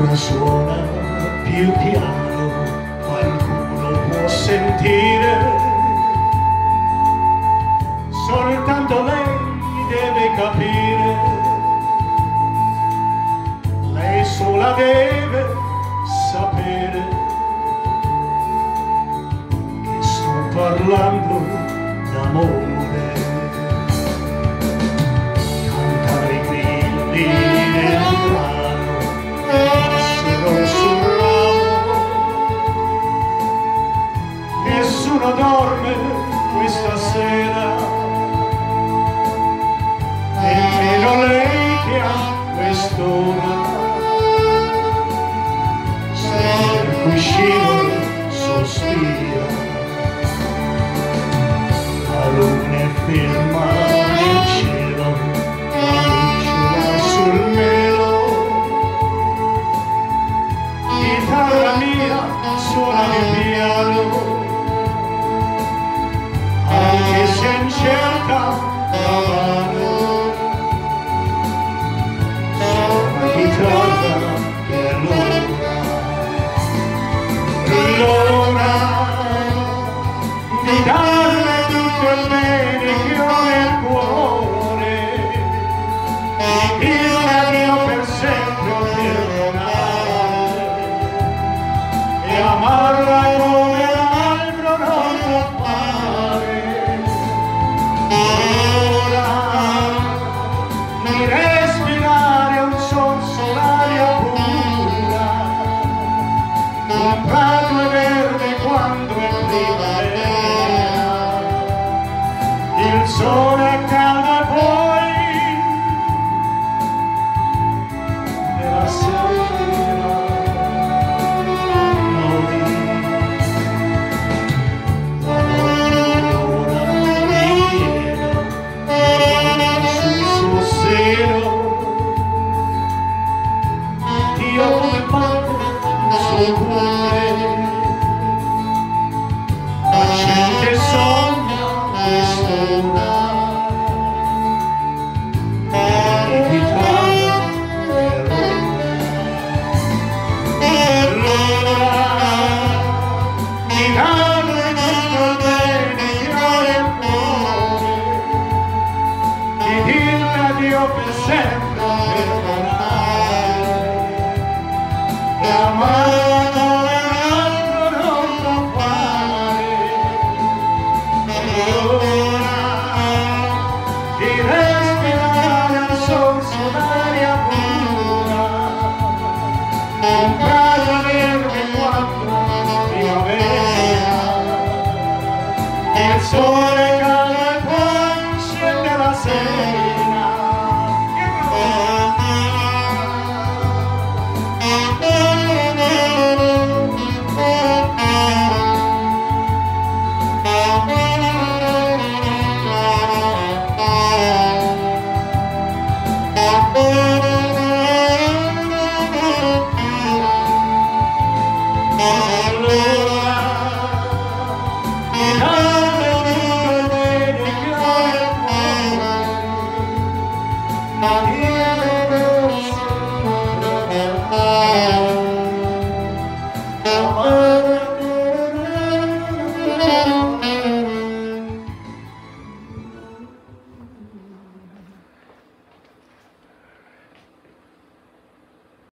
terra suona più piano, qualcuno può sentire. Soltanto lei deve capire, lei sola deve sapere che sto parlando d'amore. shall come. comprato e quando è primavera. Il sole cade sole calma quando scende la sera.